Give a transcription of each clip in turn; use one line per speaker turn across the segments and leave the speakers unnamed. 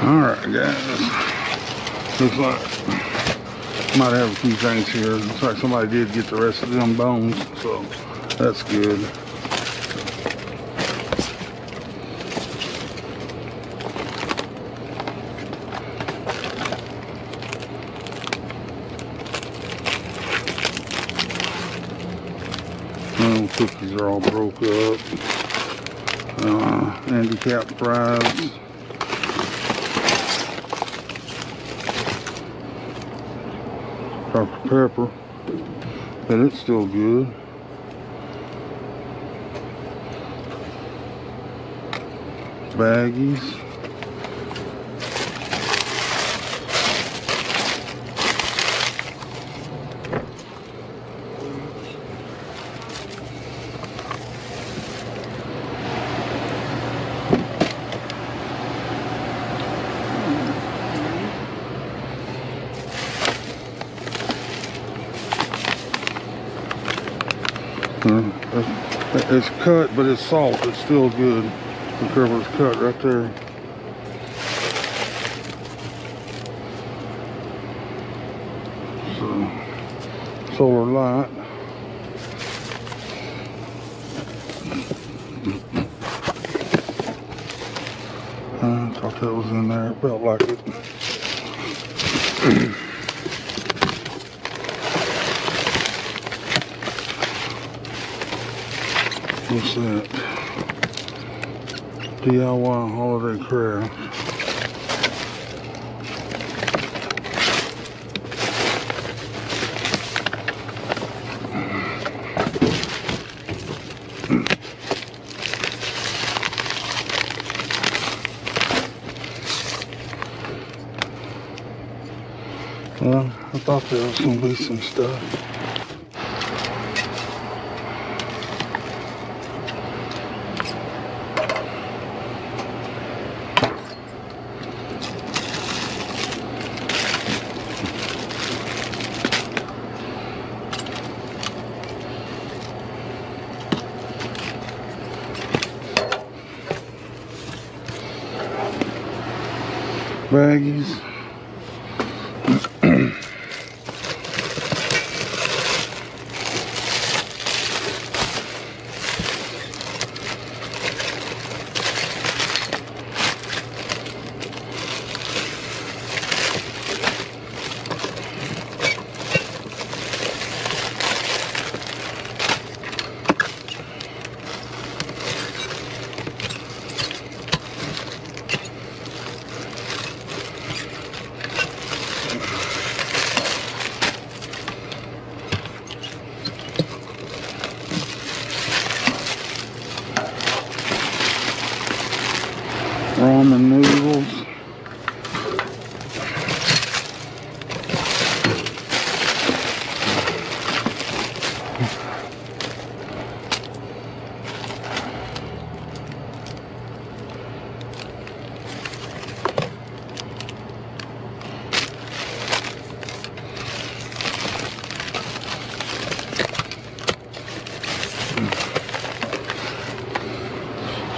Alright guys. Looks like might have a few things here. Looks like somebody did get the rest of them bones, so that's good. Oh, cookies are all broke up. Uh, handicapped fries. Pepper. But it's still good. Baggies. Uh, it's- cut, but it's salt. It's still good. The cover's cut right there. So, solar light. I thought that was in there. Felt like it. What's that? DIY holiday craft. Well, I thought there was gonna be some stuff. Baggies.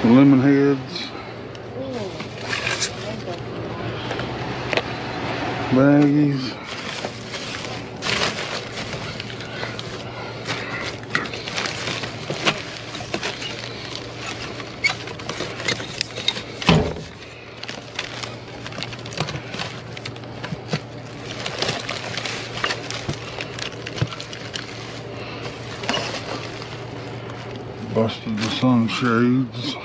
Some lemon heads. baggies. Busted the sunshades.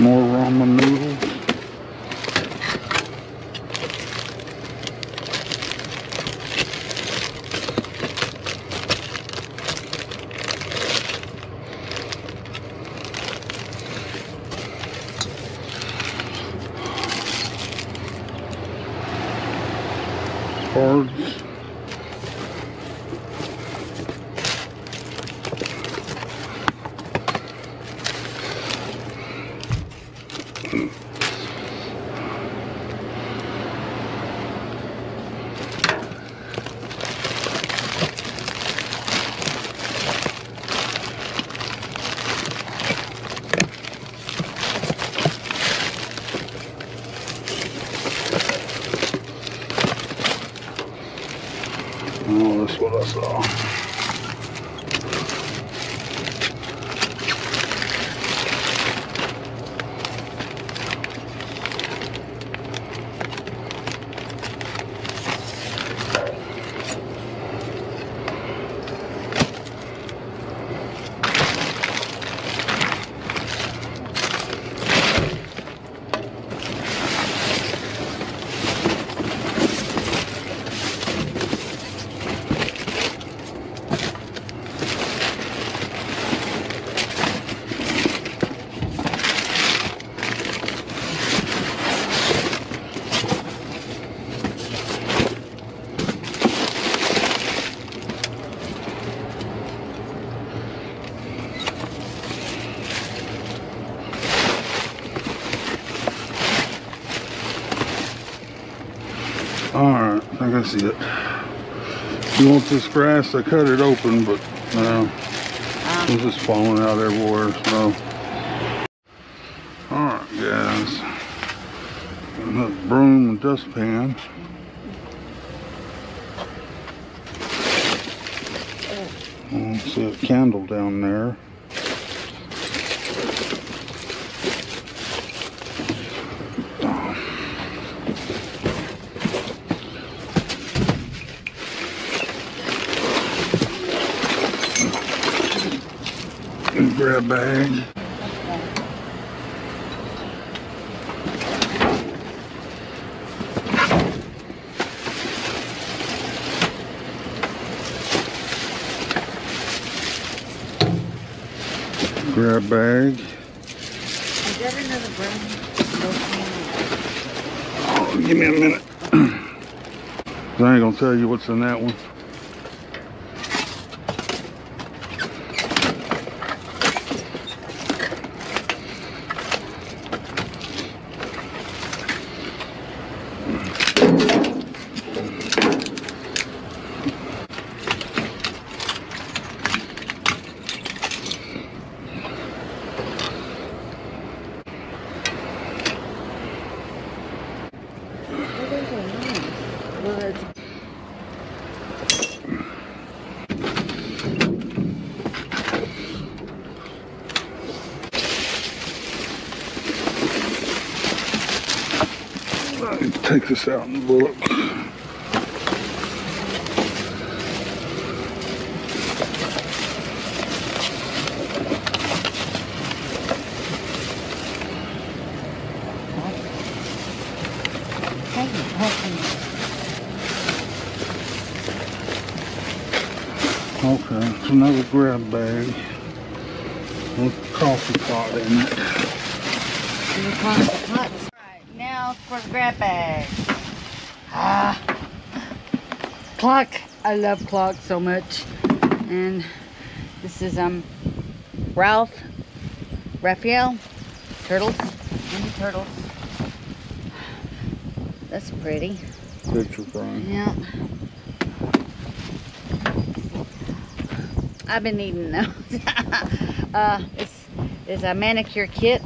More ramen noodles. Cards. Oh, that's what I saw. Alright, I think I see it. You want this grass, I cut it open, but no, it's just falling out everywhere, so. Alright, guys. That broom and dustpan. Oh, see a candle down there. And grab bag. Grab bag.
Is that another brown?
Oh, give me a minute. I ain't gonna tell you what's in that one.
Well, it's
I need to take this out and look. Okay, it's another grab bag with coffee pot in it.
And the coffee pots. Now for the grab bag. Ah. Clock. I love clock so much. And this is um Ralph Raphael turtles. Mini turtles. That's pretty.
Picture frame.
Yeah. I've been needing those. uh, it's, it's a manicure kit.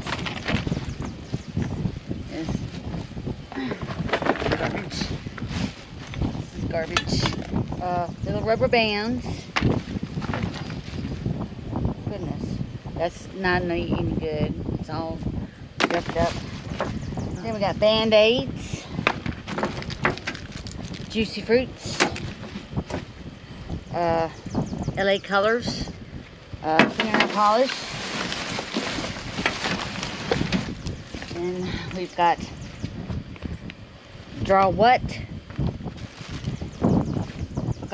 It's garbage. This is garbage. Uh, little rubber bands. Goodness. That's not any good. It's all ripped up. Then we got band-aids juicy fruits, uh, LA colors, uh, fingernail polish, and we've got draw what.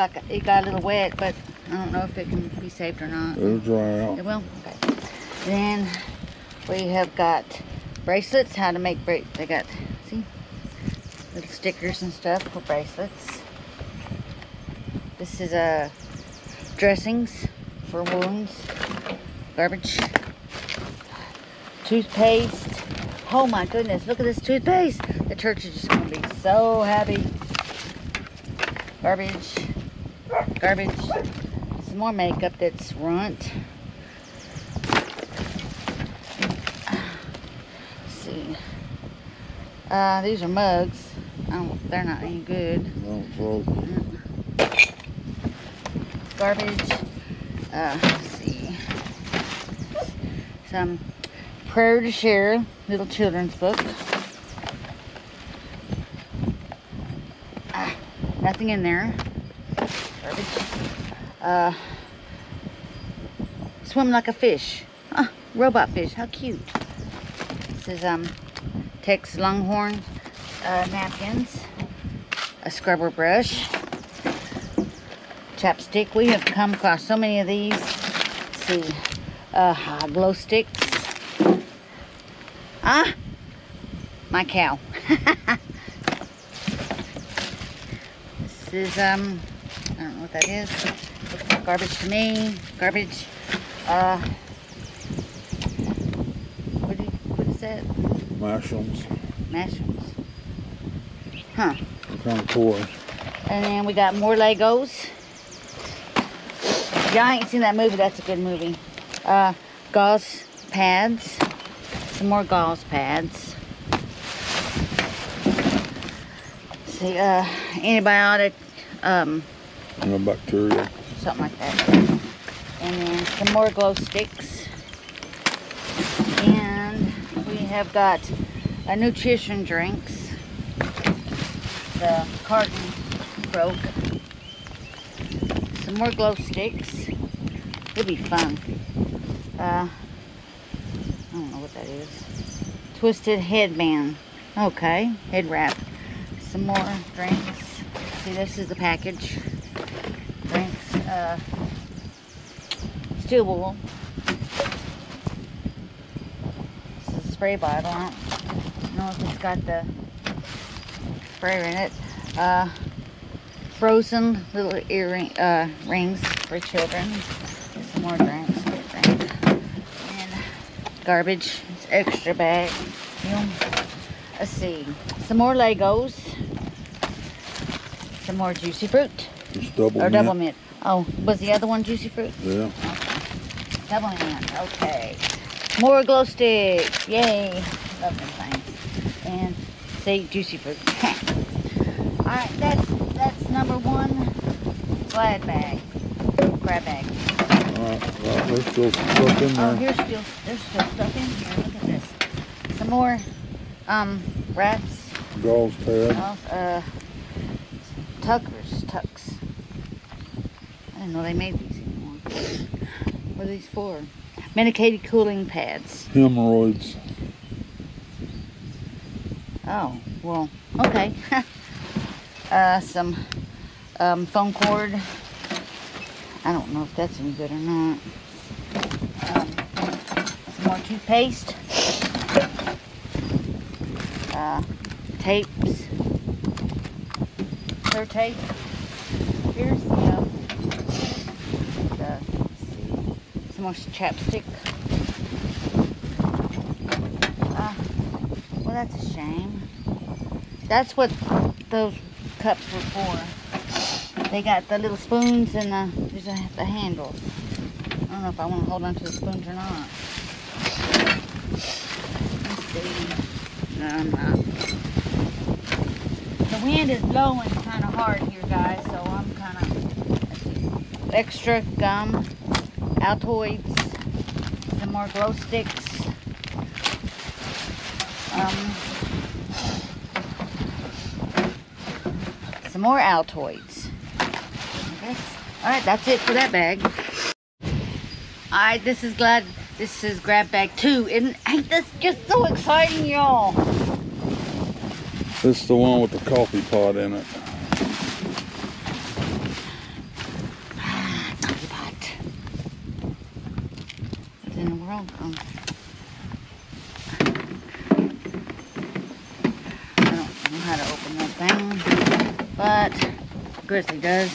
Got, it got a little wet, but I don't know if it can be saved or not.
It'll dry out.
It will? Okay. Then we have got bracelets, how to make bracelets. they got, see? Little stickers and stuff for bracelets. This is uh, dressings for wounds. Garbage. Toothpaste. Oh my goodness, look at this toothpaste. The church is just going to be so happy. Garbage. Garbage. Some more makeup that's runt. Let's see. Uh, these are mugs. They're not any good.
No, broke.
Garbage. Uh, let's see. Some prayer to share little children's book. Ah, nothing in there. Garbage. Uh, swim like a fish. Ah, robot fish. How cute. This is um Texas Longhorn uh, napkins, a scrubber brush, chapstick. We have come across so many of these. Let's see, uh, glow sticks. Ah, my cow. this is um, I don't know what that is. Looks like garbage to me. Garbage. Uh, what, do you, what is that?
Mushrooms.
Mushrooms. Huh.
Kind of.
And then we got more Legos. Y'all ain't seen that movie, that's a good movie. Uh, gauze pads. Some more gauze pads. See, uh, antibiotic, um,
No bacteria.
something like that. And then some more glow sticks. And we have got a nutrition drinks. The carton broke. Some more glow sticks. It'll be fun. Uh, I don't know what that is. Twisted headband. Okay, head wrap. Some more drinks. See, this is the package. Drinks. Uh, wool. This is a spray bottle. I don't know if it's got the sprayer in it. Uh, frozen little earring uh, rings for children. Some more drinks. Drink. And garbage. It's extra bag. Know, Let's see. Some more Legos. Some more juicy fruit.
Double
Or
mint.
double mint. Oh, was the other one juicy fruit?
Yeah.
Double mint. Okay. More glow sticks. Yay. Love them things. And say juicy fruit. Alright, that's that's number one glad bag. Grab bag.
Alright, well, there's still stuff in there.
Oh,
there.
here's still there's still stuff in here. Look at this. Some more um wraps.
Gauze pad.
Uh tuckers, tucks. I didn't know they made these anymore. What are these for? Medicated cooling pads.
Hemorrhoids.
Oh, well, okay. uh, some um, phone cord. I don't know if that's any good or not. Um, some more toothpaste. Uh, tapes. Clear tape. Here's the, uh, the let's see, some more chapstick. Uh, well, that's a shame. That's what those cups were for. They got the little spoons and the, there's a, the handles. I don't know if I want to hold on to the spoons or not. Let's see. No, I'm not. The wind is blowing kind of hard here, guys, so I'm kind of extra gum, Altoids, some more glow sticks. Um, some more Altoids. Okay. All right, that's it for that bag. All right, this is glad. This is grab bag two, and ain't this just so exciting, y'all?
This is the one with the coffee pot in it.
Coffee pot. I don't know how to open that thing, but Grizzly does.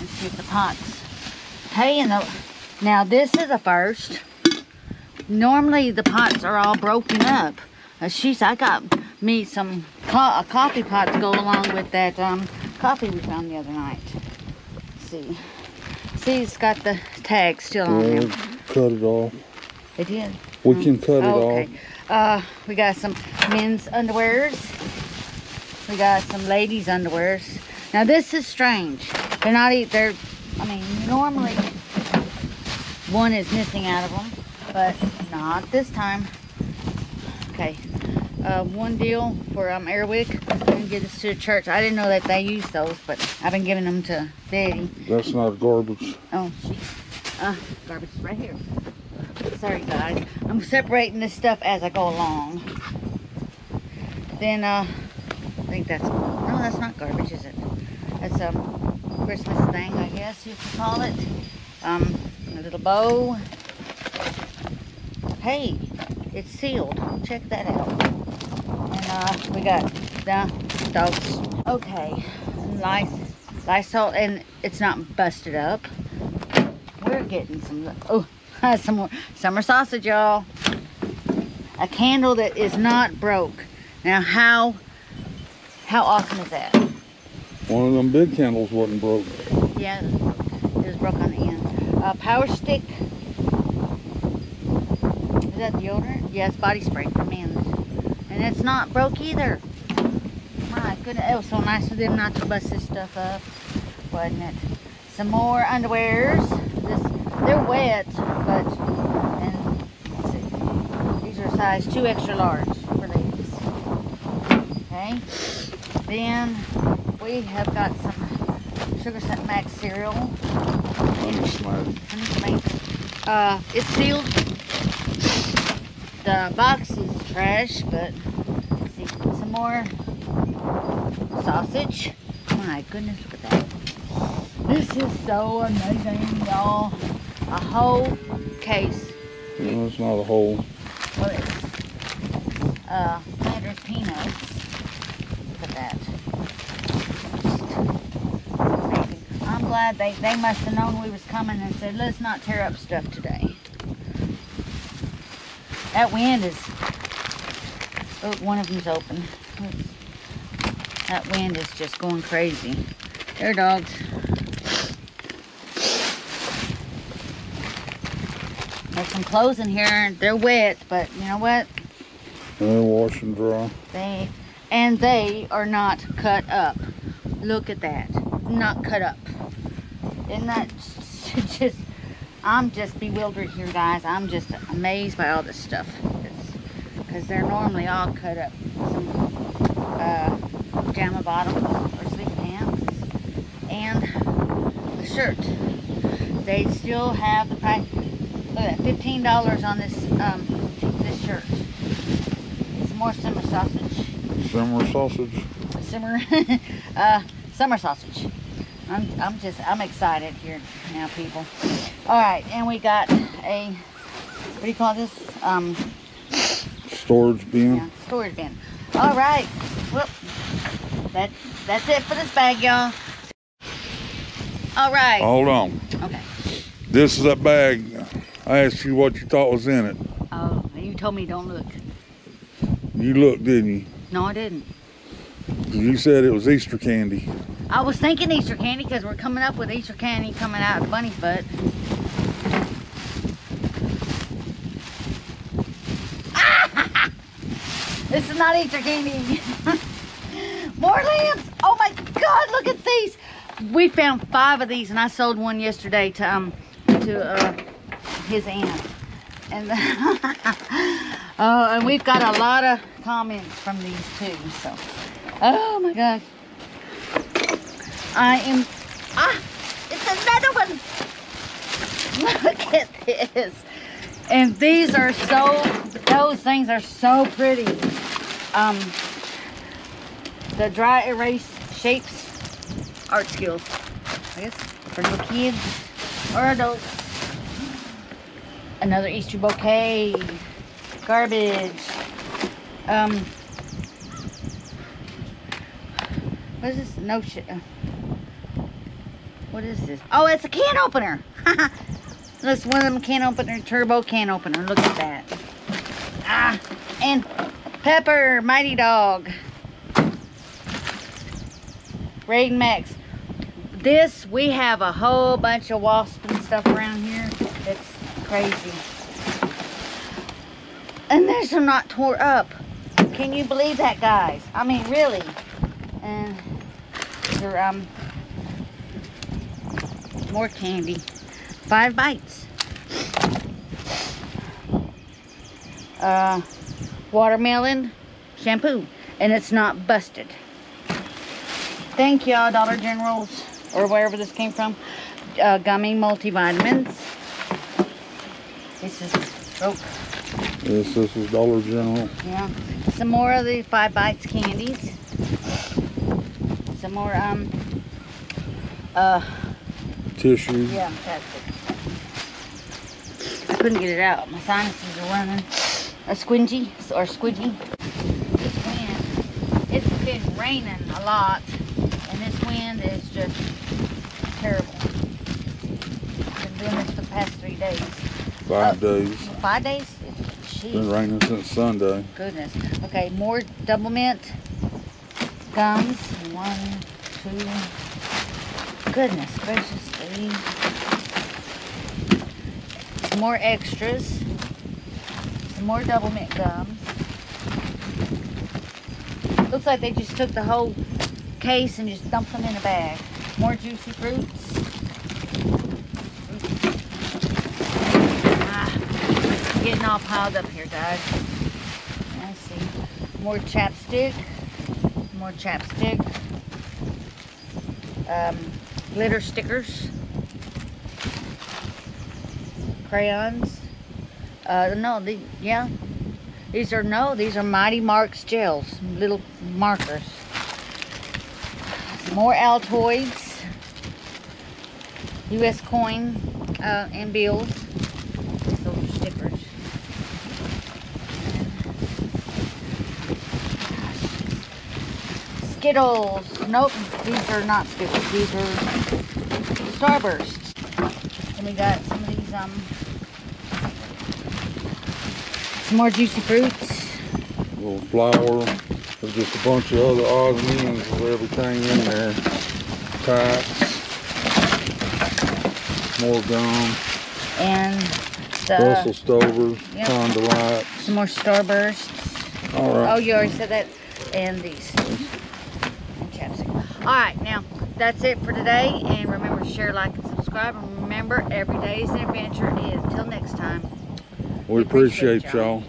Let's see if the pots. Hey, and the, now this is a first. Normally the pots are all broken up. Uh, she's, I got me some co a coffee pot to go along with that um, coffee we found the other night. Let's see. See, it's got the tag still on there.
cut it off.
It did.
We can cut it
Oh,
off.
okay. Uh, we got some men's underwears. We got some ladies' underwears. Now this is strange. They're not. They're. I mean, normally one is missing out of them, but not this time. Okay. Uh, one deal for um Airwick. I'm gonna give this to the church. I didn't know that they use those, but I've been giving them to Betty.
That's not garbage.
Oh, uh, garbage is right here. Sorry, guys. I'm separating this stuff as I go along. Then, uh, I think that's, no, that's not garbage, is it? That's a Christmas thing, I guess you could call it. Um, a little bow. Hey, it's sealed. Check that out. And, uh, we got the dogs. Okay, Lys Lysol, and it's not busted up. We're getting some, oh, some more summer sausage, y'all. A candle that is not broke. Now, how, how awesome is that?
One of them big candles wasn't broke.
Yeah, it was broke. It was broke on the end. Uh, power stick. Is that deodorant? Yes, body spray for men's. And it's not broke either. My goodness, it was so nice of them not to bust this stuff up, wasn't it? Some more underwears. This, they're wet, but and see. These are size two extra large for ladies. Okay. Then we have got some Sugar Scent Max cereal.
Let me slide.
Honey Smacks. Uh, it's sealed. The box is trash, but let's see some more sausage. My goodness, look at that. This is so amazing, y'all. A whole case.
No, it's not a whole.
Well, it's uh, peanuts. Look at that. Just amazing. I'm glad they, they must have known we was coming and said, let's not tear up stuff today. That wind is, oh, one of them's open. Let's- That wind is just going crazy. There, dogs. There's some clothes in here. They're wet, but you know what?
They wash and dry.
They and they are not cut up. Look at that. Not cut up. Isn't that just I'm just bewildered here guys. I'm just amazed by all this stuff. Because they're normally all cut up. Some uh, pajama bottoms or sleep pants and the shirt. They still have the price. Look at that, fifteen dollars on this um, this shirt. It's more summer sausage
Summer sausage.
Summer, uh summer sausage i'm i'm just i'm excited here now people all right and we got a what do you call this um
Storage bin.
yeah, storage bin all right well that that's it for this bag y'all all right
Hold on.
okay
This is that bag. I asked you what you thought was in it.
oh you told me don't look
You looked, didn't you?
no i didn't
You said it was Easter candy.
i was thinking easter candy because we're coming up with easter candy coming out of bunny's butt This is not candy. More lamps. Oh my God, look at these. We found five of these and I sold one yesterday to um to uh his aunt. And oh, and we've got a lot of comments from these too. So, oh my God, I am. Ah, it's another one. Look at this. And these are so, those things are so pretty. Um, the dry erase shapes, art skills, I guess, for little kids or adults. Another Easter bouquet, garbage. Um, what is this? No shit. What is this? Oh, it's a can opener. That's one of them can opener, turbo can opener. Look at that. Ah, and Pepper, Mighty Dog. Raid Max. This, we have a whole bunch of wasp and stuff around here. It's crazy. And these are not tore up. Can you believe that, guys? I mean, really. And they're, um, more candy. Five bites. Uh, watermelon shampoo. And it's not busted. Thank y'all, Dollar Generals, or wherever this came from. Uh, gummy multivitamins. This is, oh,
Yes, this is Dollar General.
yeah. Some more of the Five Bites candies. Some more, um, uh,
Tissue.
yeah, that's it. I couldn't get it out. My sinuses are running. A squingy or squidgy. This wind, it's been raining a lot, and this wind is just terrible. Been doing this for the past three days.
Five uh, days.
Five days?
Been raining since Sunday.
goodness. Okay, more double mint gums. One, two. Goodness gracious, three. More extras. More double mint gums. Looks like they just took the whole case and just dumped them in a bag. More juicy fruits. Ah, getting all piled up here, guys. Let's see. More chapstick. More chapstick. Um, glitter stickers. Crayons. Uh, no, the, yeah. These are, no, these are Mighty Marks gels. Little markers. More Altoids. U.S. coin uh, and bills. Those stickers. Skittles. Nope, these are not Skittles. These are Starbursts. And we got some of these, um, some more juicy fruits.
A little flour. There's just a bunch of other odds and ends of everything in there. Tacks. More gum.
And the,
Russell Stovers.
Yep.
Honda Light.
some more Starbursts.
All
Oh, you already said that. And these. And chapstick. Alright, now, that's it for today. And remember to share, like, and subscribe. And remember, every day is an adventure. And until next time.
We
appreciate
y'all.